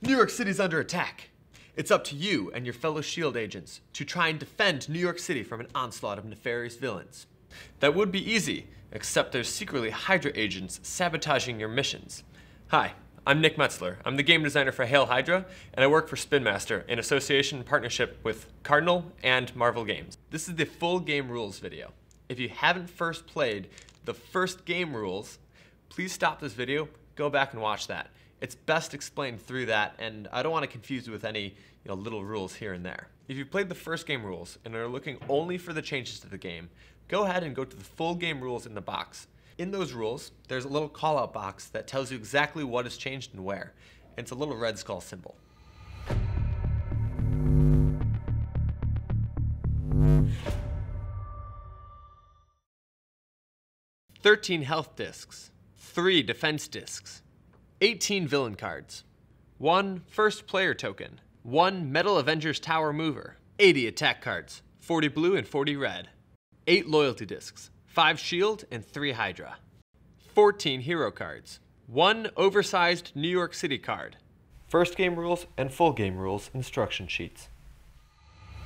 New York City's under attack. It's up to you and your fellow SHIELD agents to try and defend New York City from an onslaught of nefarious villains. That would be easy, except there's secretly Hydra agents sabotaging your missions. Hi, I'm Nick Metzler. I'm the game designer for Hail Hydra, and I work for Spin Master in association and partnership with Cardinal and Marvel Games. This is the full game rules video. If you haven't first played the first game rules, please stop this video, go back and watch that it's best explained through that, and I don't want to confuse you with any you know, little rules here and there. If you've played the first game rules and are looking only for the changes to the game, go ahead and go to the full game rules in the box. In those rules, there's a little callout box that tells you exactly what has changed and where. And it's a little red skull symbol. Thirteen health discs, three defense discs, 18 villain cards, 1 first player token, 1 Metal Avengers Tower mover, 80 attack cards, 40 blue and 40 red, 8 loyalty discs, 5 shield and 3 Hydra, 14 hero cards, 1 oversized New York City card, first game rules and full game rules instruction sheets.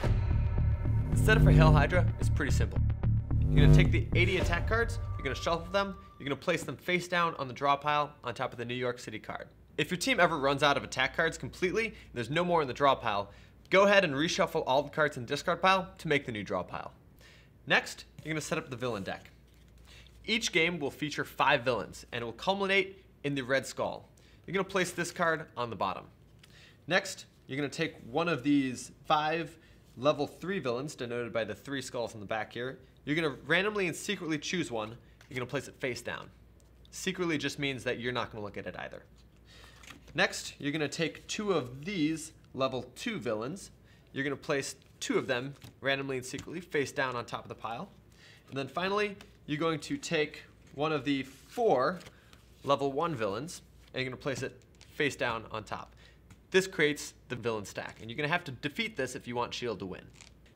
The setup for Hail Hydra is pretty simple. You're gonna take the 80 attack cards, you're gonna shuffle them, you're gonna place them face down on the draw pile on top of the New York City card. If your team ever runs out of attack cards completely, there's no more in the draw pile, go ahead and reshuffle all the cards in the discard pile to make the new draw pile. Next, you're gonna set up the villain deck. Each game will feature five villains, and it will culminate in the Red Skull. You're gonna place this card on the bottom. Next, you're gonna take one of these five level three villains, denoted by the three skulls on the back here, you're to randomly and secretly choose one. You're to place it face down. Secretly just means that you're not to look at it either. Next, you're to take two of these level 2 villains. You're to place two of them randomly and secretly face down on top of the pile. And then finally, you're going to take one of the four level 1 villains, and you're to place it face down on top. This creates the villain stack, and you're to have to defeat this if you want S.H.I.E.L.D. to win.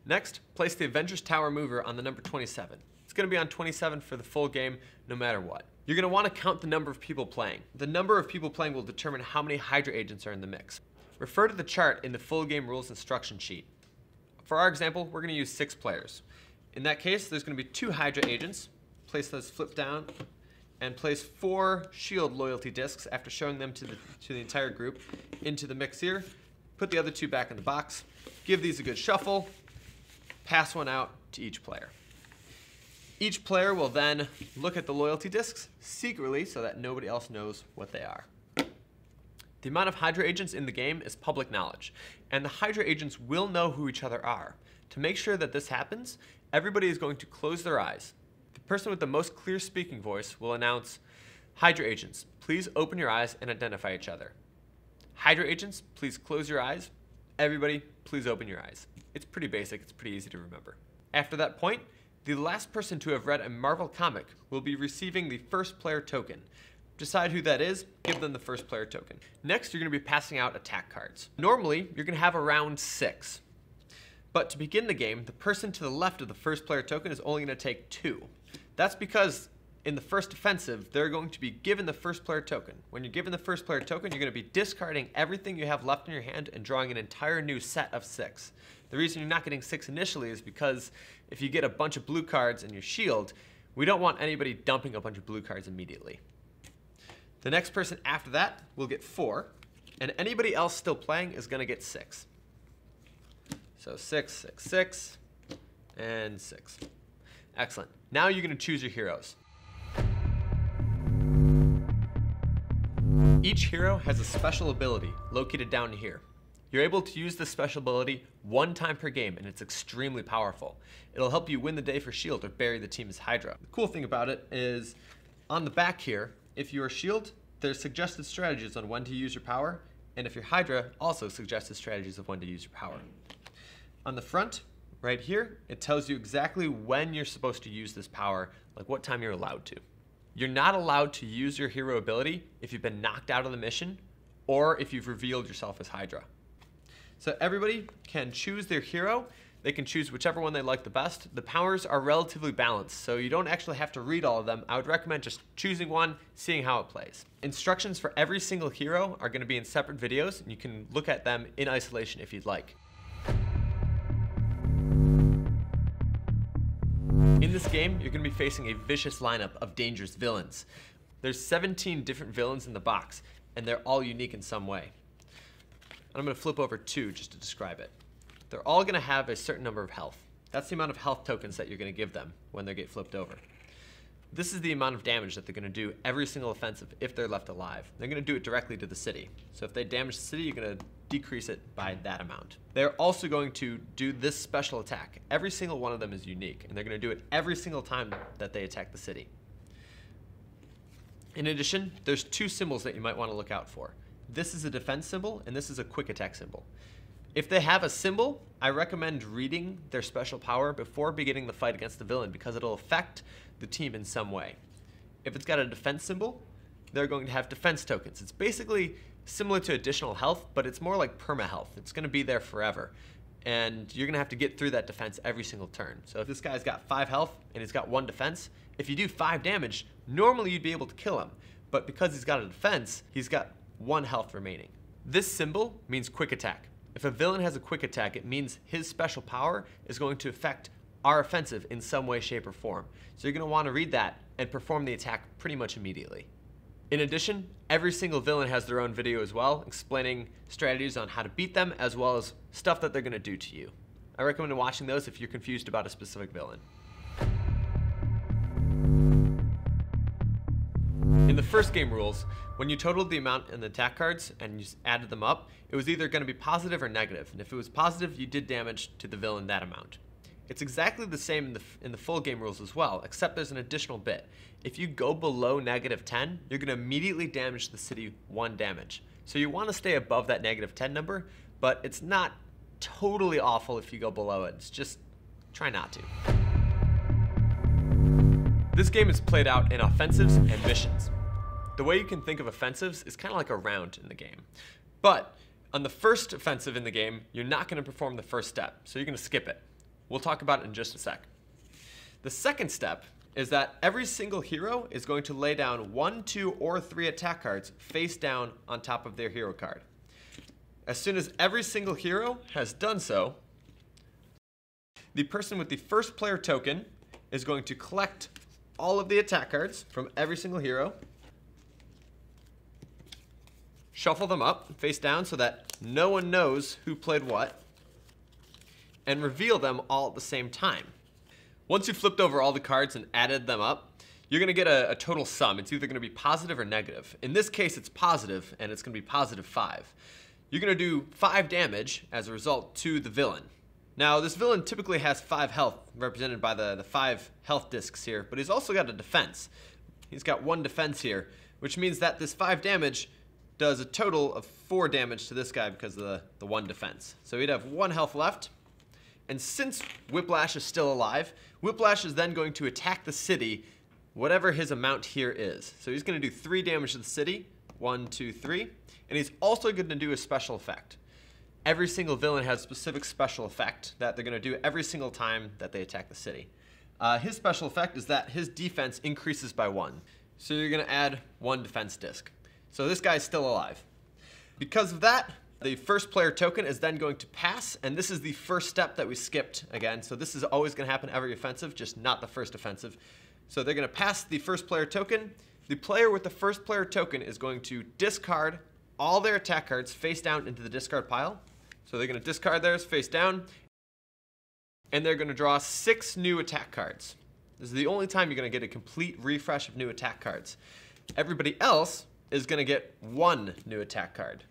Next, place the Avengers Tower mover on the number 27. It's going to be on 27 for the full game, no matter what. You're going to want to count the number of people playing. The number of people playing will determine how many Hydra agents are in the mix. Refer to the chart in the full game rules instruction sheet. For our example, we're going to use six players. In that case, there's going to be two Hydra agents. Place those flip down and place four shield loyalty discs after showing them to the, to the entire group into the mix here. Put the other two back in the box. Give these a good shuffle pass one out to each player. Each player will then look at the loyalty discs secretly so that nobody else knows what they are. The amount of Hydra agents in the game is public knowledge, and the Hydra agents will know who each other are. To make sure that this happens, everybody is going to close their eyes. The person with the most clear speaking voice will announce, Hydra agents, please open your eyes and identify each other. Hydra agents, please close your eyes. Everybody, please open your eyes. It's pretty basic, it's pretty easy to remember. After that point, the last person to have read a Marvel comic will be receiving the first player token. Decide who that is, give them the first player token. Next, you're gonna be passing out attack cards. Normally, you're gonna have around six. But to begin the game, the person to the left of the first player token is only gonna take two. That's because in the first offensive, they're going to be given the first player token. When you're given the first player token, you're going to be discarding everything you have left in your hand and drawing an entire new set of six. The reason you're not getting six initially is because if you get a bunch of blue cards in your shield, we don't want anybody dumping a bunch of blue cards immediately. The next person after that will get four, and anybody else still playing is going to get six. So six, six, six, and six. Excellent. Now you're going to choose your heroes. Each hero has a special ability located down here. You're able to use this special ability one time per game and it's extremely powerful. It'll help you win the day for S.H.I.E.L.D. or bury the team's Hydra. The cool thing about it is on the back here, if you're S.H.I.E.L.D., there's suggested strategies on when to use your power, and if you're Hydra, also suggested strategies of when to use your power. On the front, right here, it tells you exactly when you're supposed to use this power, like what time you're allowed to. You're not allowed to use your hero ability if you've been knocked out of the mission or if you've revealed yourself as Hydra. So everybody can choose their hero They can choose whichever one they like the best. The powers are relatively balanced, so you don't actually have to read all of them. I would recommend just choosing one, seeing how it plays. Instructions for every single hero are going to be in separate videos, and you can look at them in isolation if you'd like. This game, you're going to be facing a vicious lineup of dangerous villains. There's 17 different villains in the box, and they're all unique in some way. And I'm going to flip over two just to describe it. They're all going to have a certain number of health. That's the amount of health tokens that you're going to give them when they get flipped over. This is the amount of damage that they're going to do every single offensive if they're left alive. They're going to do it directly to the city. So if they damage the city, you're going to decrease it by that amount. They're also going to do this special attack. Every single one of them is unique, and they're going to do it every single time that they attack the city. In addition, there's two symbols that you might want to look out for. This is a defense symbol, and this is a quick attack symbol. If they have a symbol, I recommend reading their special power before beginning the fight against the villain because it'll affect the team in some way. If it's got a defense symbol, they're going to have defense tokens. It's basically similar to additional health, but it's more like perma health. It's going to be there forever. And you're going to have to get through that defense every single turn. So if this guy's got five health and he's got one defense, if you do five damage, normally you'd be able to kill him. But because he's got a defense, he's got one health remaining. This symbol means quick attack. If a villain has a quick attack, it means his special power is going to affect our offensive in some way, shape, or form. So you're going to want to read that and perform the attack pretty much immediately. In addition, every single villain has their own video as well, explaining strategies on how to beat them, as well as stuff that they're going to do to you. I recommend watching those if you're confused about a specific villain. In the first game rules, when you totaled the amount in the attack cards and you added them up, it was either going to be positive or negative. And if it was positive, you did damage to the villain that amount. It's exactly the same in the, in the full game rules as well, except there's an additional bit. If you go below negative 10, you're going to immediately damage the city one damage. So you want to stay above that negative 10 number, but it's not totally awful if you go below it. It's just try not to. This game is played out in offensives and missions. The way you can think of offensives is kind of like a round in the game. But on the first offensive in the game, you're not going to perform the first step, so you're going to skip it. We'll talk about it in just a sec. The second step is that every single hero is going to lay down one, two, or three attack cards face down on top of their hero card. As soon as every single hero has done so, the person with the first player token is going to collect all of the attack cards from every single hero, shuffle them up face down so that no one knows who played what, and reveal them all at the same time. Once you've flipped over all the cards and added them up, you're going to get a, a, total sum. It's either going to be positive or negative. In this case, it's positive, and it's going to be positive 5. You're going to do 5 damage as a result to the villain. Now, this villain typically has 5 health, represented by the, the 5 health discs here, but he's also got a defense. He's got 1 defense here, which means that this 5 damage does a total of 4 damage to this guy because of the, the 1 defense. So he'd have 1 health left, and since Whiplash is still alive, Whiplash is then going to attack the city, whatever his amount here is. So he's going to do 3 damage to the city, one, two, three, and he's also going to do a special effect every single villain has a specific special effect that they're going to do every single time that they attack the city. Uh, his special effect is that his defense increases by one. So you're going to add one defense disc. So this guy's still alive. Because of that, the first player token is then going to pass, and this is the first step that we skipped again. So this is always going to happen every offensive, just not the first offensive. So they're going to pass the first player token. The player with the first player token is going to discard all their attack cards face down into the discard pile. So they're going to discard theirs face down, and they're going to draw six new attack cards. This is the only time you're going to get a complete refresh of new attack cards. Everybody else is going to get one new attack card.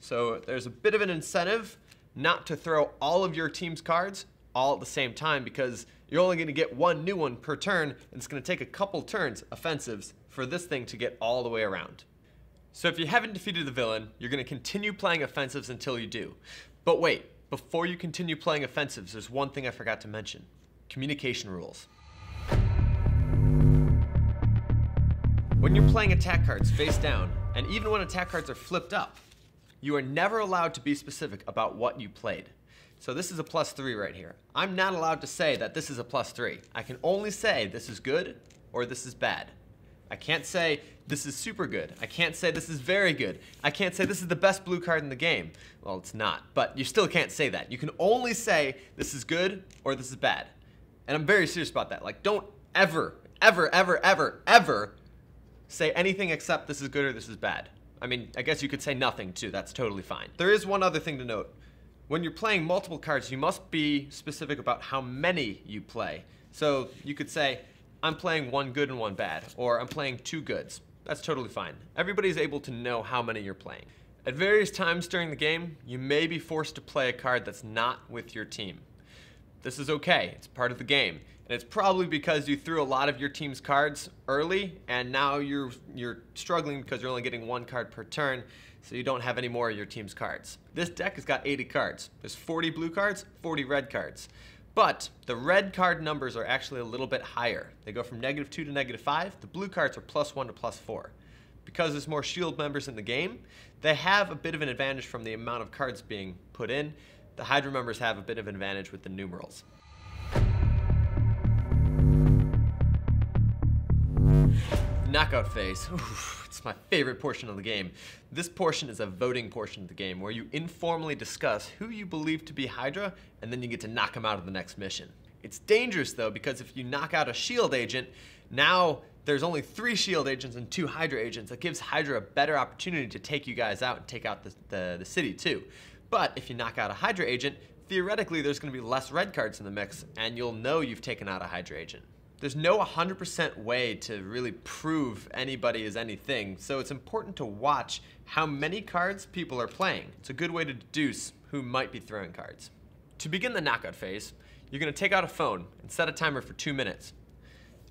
So there's a bit of an incentive not to throw all of your team's cards all at the same time because you're only going to get one new one per turn, and it's going to take a couple turns, offensives, for this thing to get all the way around. So if you haven't defeated the villain, you're going to continue playing offensives until you do. But wait, before you continue playing offensives, there's one thing I forgot to mention. Communication rules. When you're playing attack cards face down, and even when attack cards are flipped up, you are never allowed to be specific about what you played. So this is a plus three right here. I'm not allowed to say that this is a plus three. I can only say this is good or this is bad. I can't say this is super good. I can't say this is very good. I can't say this is the best blue card in the game. Well, it's not, but you still can't say that. You can only say this is good or this is bad. And I'm very serious about that. Like, don't ever, ever, ever, ever, ever say anything except this is good or this is bad. I mean, I guess you could say nothing too. That's totally fine. There is one other thing to note. When you're playing multiple cards, you must be specific about how many you play. So you could say, I'm playing one good and one bad, or I'm playing two goods. That's totally fine. Everybody's able to know how many you're playing. At various times during the game, you may be forced to play a card that's not with your team. This is okay, it's part of the game. And it's probably because you threw a lot of your team's cards early, and now you're, you're struggling because you're only getting one card per turn, so you don't have any more of your team's cards. This deck has got 80 cards. There's 40 blue cards, 40 red cards. But the red card numbers are actually a little bit higher. They go from negative 2 to negative 5. The blue cards are plus 1 to plus 4. Because there's more shield members in the game, they have a bit of an advantage from the amount of cards being put in. The Hydra members have a bit of an advantage with the numerals. Knockout phase. Oof, it's my favorite portion of the game. This portion is a voting portion of the game where you informally discuss who you believe to be Hydra and then you get to knock them out of the next mission. It's dangerous though because if you knock out a shield agent, now there's only three shield agents and two Hydra agents. That gives Hydra a better opportunity to take you guys out and take out the, the, the city too. But if you knock out a Hydra agent, theoretically there's going to be less red cards in the mix and you'll know you've taken out a Hydra agent there's no 100% way to really prove anybody is anything, so it's important to watch how many cards people are playing. It's a good way to deduce who might be throwing cards. To begin the knockout phase, you're going to take out a phone and set a timer for two minutes.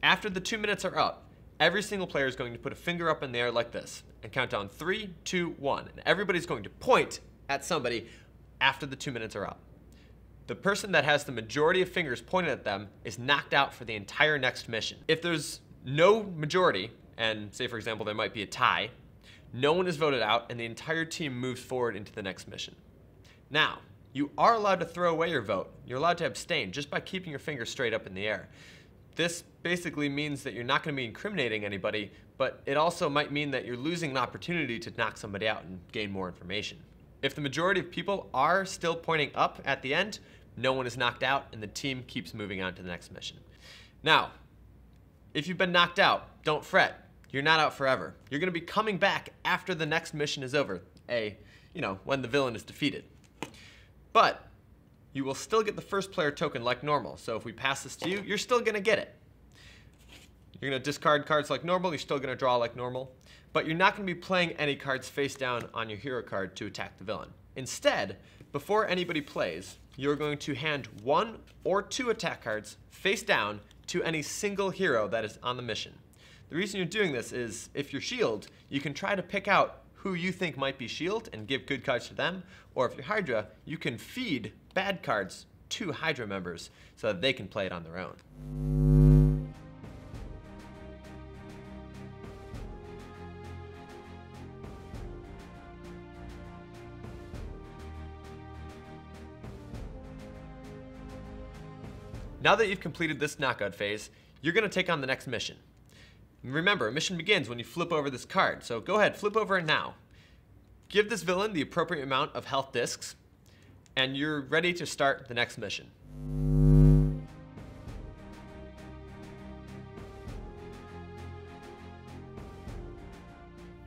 After the two minutes are up, every single player is going to put a finger up in the air like this and count down three, two, one, and everybody's going to point at somebody after the two minutes are up the person that has the majority of fingers pointed at them is knocked out for the entire next mission. If there's no majority, and say for example there might be a tie, no one is voted out and the entire team moves forward into the next mission. Now, you are allowed to throw away your vote. You're allowed to abstain just by keeping your finger straight up in the air. This basically means that you're not going to be incriminating anybody, but it also might mean that you're losing an opportunity to knock somebody out and gain more information. If the majority of people are still pointing up at the end, no one is knocked out, and the team keeps moving on to the next mission. Now, if you've been knocked out, don't fret. You're not out forever. You're going to be coming back after the next mission is over, a, you know, when the villain is defeated. But you will still get the first player token like normal. So if we pass this to you, you're still going to get it. You're going to discard cards like normal, you're still going to draw like normal, but you're not going to be playing any cards face down on your hero card to attack the villain. Instead, before anybody plays, you're going to hand one or two attack cards face down to any single hero that is on the mission. The reason you're doing this is if you're shield, you can try to pick out who you think might be shield and give good cards to them, or if you're Hydra, you can feed bad cards to Hydra members so that they can play it on their own. Now that you've completed this knockout phase, you're going to take on the next mission. Remember, a mission begins when you flip over this card, so go ahead, flip over it now. Give this villain the appropriate amount of health discs, and you're ready to start the next mission.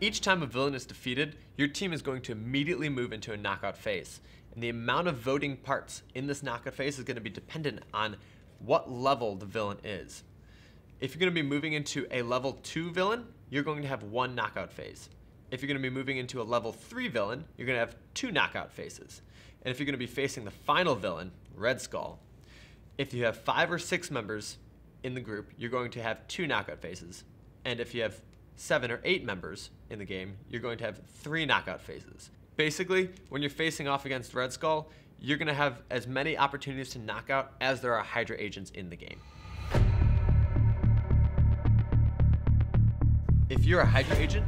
Each time a villain is defeated, your team is going to immediately move into a knockout phase. And the amount of voting parts in this knockout phase is going to be dependent on what level the villain is. If you're going to be moving into a level 2 villain, you're going to have one knockout phase. If you're going to be moving into a level 3 villain, you're going to have two knockout phases. And if you're going to be facing the final villain, Red Skull, if you have five or six members in the group, you're going to have two knockout phases. And if you have seven or eight members in the game, you're going to have three knockout phases. Basically, when you're facing off against Red Skull, you're going to have as many opportunities to knock out as there are Hydra agents in the game. If you're a Hydra agent,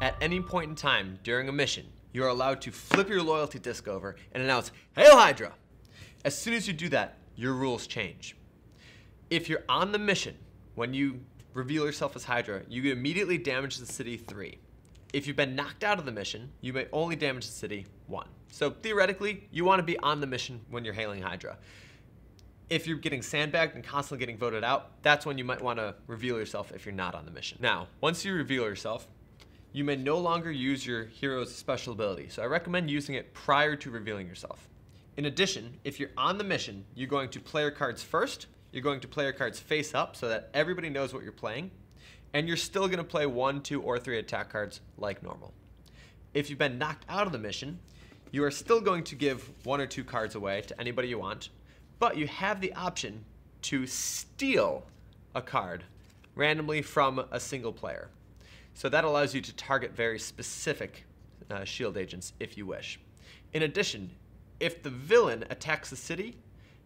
at any point in time during a mission, you're allowed to flip your loyalty disc over and announce, Hail Hydra! As soon as you do that, your rules change. If you're on the mission, when you reveal yourself as Hydra, you immediately damage the city 3. If you've been knocked out of the mission, you may only damage the city 1. So theoretically, you want to be on the mission when you're hailing Hydra. If you're getting sandbagged and constantly getting voted out, that's when you might want to reveal yourself if you're not on the mission. Now, once you reveal yourself, you may no longer use your hero's special ability, so I recommend using it prior to revealing yourself. In addition, if you're on the mission, you're going to play your cards first, you're going to play your cards face up so that everybody knows what you're playing, and you're still going to play one, two, or three attack cards like normal. If you've been knocked out of the mission, you are still going to give one or two cards away to anybody you want, but you have the option to steal a card randomly from a single player. So that allows you to target very specific uh, shield agents if you wish. In addition, if the villain attacks the city,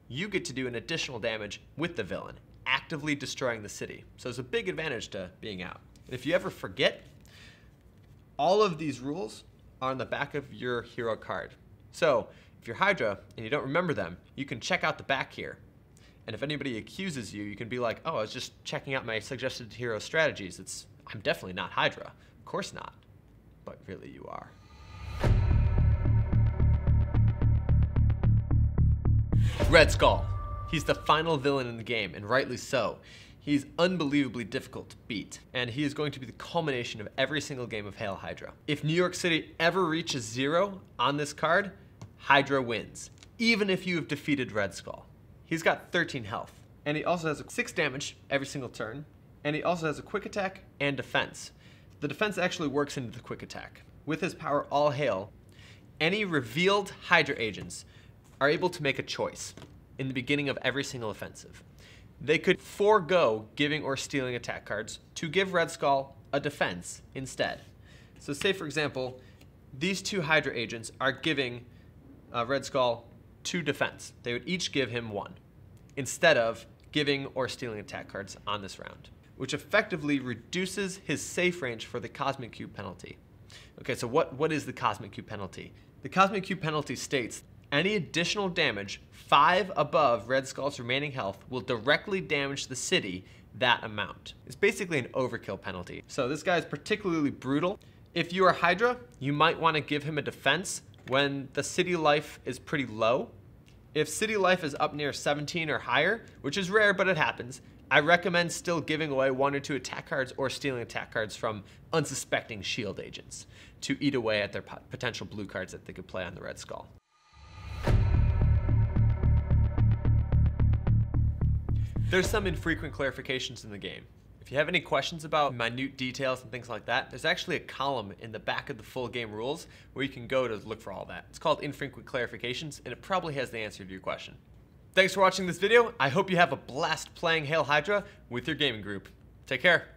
you get to do an additional damage with the villain, actively destroying the city. So there's a big advantage to being out. And if you ever forget, all of these rules on the back of your hero card. So if you're Hydra and you don't remember them, you can check out the back here. And if anybody accuses you, you can be like, oh, I was just checking out my suggested hero strategies. It's I'm definitely not Hydra. Of course not. But really you are. Red Skull. He's the final villain in the game, and rightly so. He's unbelievably difficult to beat, and he is going to be the culmination of every single game of Hail Hydra. If New York City ever reaches zero on this card, Hydra wins, even if you have defeated Red Skull. He's got 13 health, and he also has 6 damage every single turn, and he also has a quick attack and defense. The defense actually works into the quick attack. With his power All Hail, any revealed Hydra agents are able to make a choice in the beginning of every single offensive. They could forego giving or stealing attack cards to give Red Skull a defense instead. So say for example, these two Hydra agents are giving uh, Red Skull two defense. They would each give him one instead of giving or stealing attack cards on this round, which effectively reduces his safe range for the Cosmic Cube penalty. Okay, so what, what is the Cosmic Cube penalty? The Cosmic Cube penalty states any additional damage, five above Red Skull's remaining health, will directly damage the city that amount. It's basically an overkill penalty. So this guy is particularly brutal. If you are Hydra, you might want to give him a defense when the city life is pretty low. If city life is up near 17 or higher, which is rare but it happens, I recommend still giving away one or two attack cards or stealing attack cards from unsuspecting shield agents to eat away at their potential blue cards that they could play on the Red Skull. There's some infrequent clarifications in the game. If you have any questions about minute details and things like that, there's actually a column in the back of the full game rules where you can go to look for all that. It's called infrequent clarifications and it probably has the answer to your question. Thanks for watching this video. I hope you have a blast playing Hail Hydra with your gaming group. Take care.